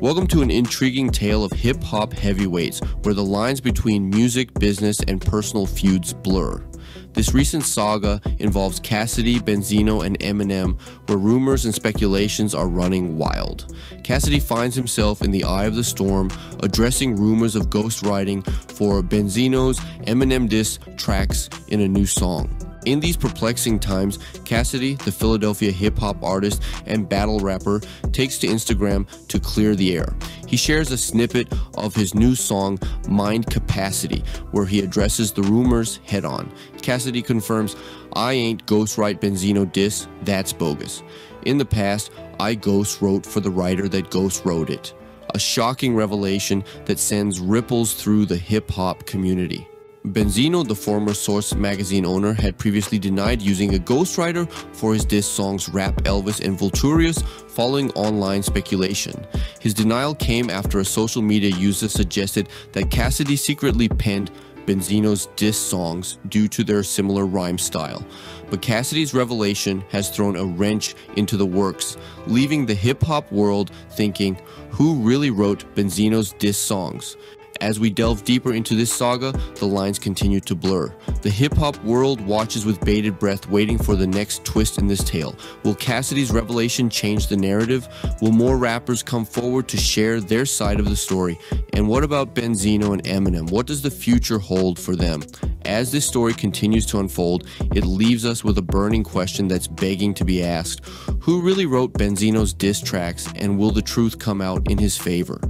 Welcome to an intriguing tale of hip hop heavyweights where the lines between music, business, and personal feuds blur. This recent saga involves Cassidy, Benzino, and Eminem, where rumors and speculations are running wild. Cassidy finds himself in the eye of the storm, addressing rumors of ghostwriting for Benzino's Eminem diss tracks in a new song. In these perplexing times, Cassidy, the Philadelphia hip hop artist and battle rapper, takes to Instagram to clear the air. He shares a snippet of his new song, Mind Capacity, where he addresses the rumors head on. Cassidy confirms, I ain't ghostwrite Benzino diss, that's bogus. In the past, I ghost wrote for the writer that ghost wrote it. A shocking revelation that sends ripples through the hip hop community. Benzino, the former Source magazine owner, had previously denied using a ghostwriter for his diss songs Rap Elvis and Vulturius following online speculation. His denial came after a social media user suggested that Cassidy secretly penned Benzino's diss songs due to their similar rhyme style. But Cassidy's revelation has thrown a wrench into the works, leaving the hip hop world thinking, who really wrote Benzino's diss songs? As we delve deeper into this saga, the lines continue to blur. The hip hop world watches with bated breath, waiting for the next twist in this tale. Will Cassidy's revelation change the narrative? Will more rappers come forward to share their side of the story? And what about Benzino and Eminem? What does the future hold for them? As this story continues to unfold, it leaves us with a burning question that's begging to be asked Who really wrote Benzino's diss tracks, and will the truth come out in his favor?